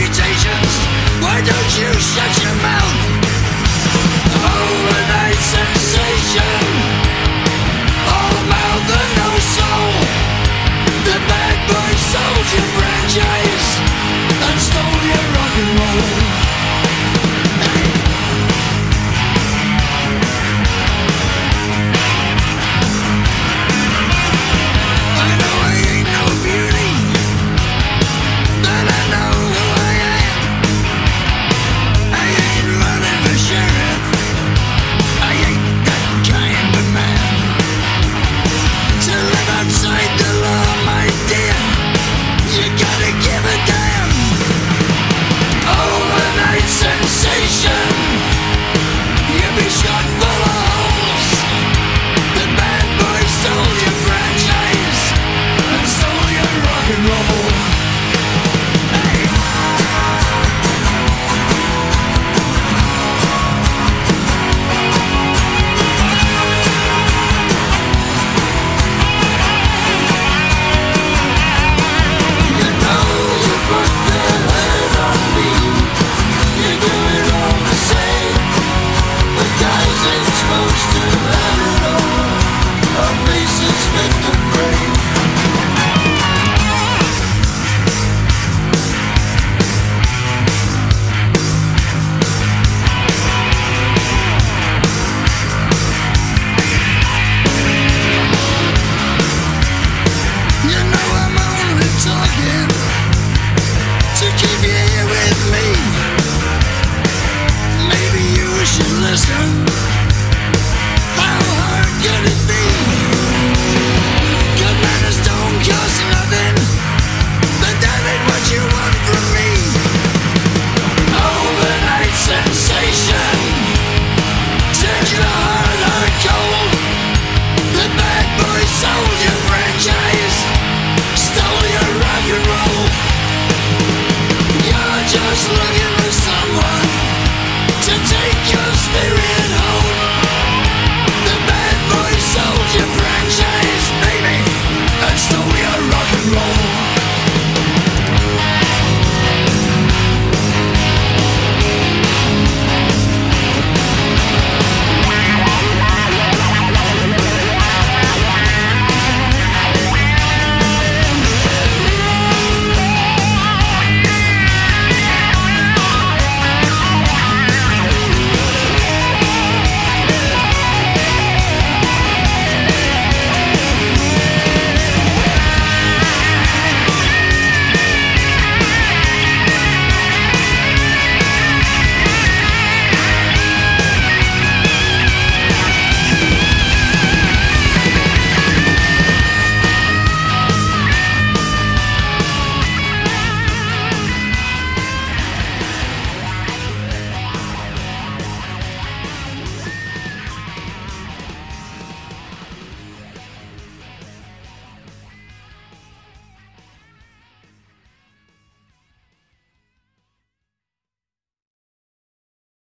reputations. Why don't you shut your?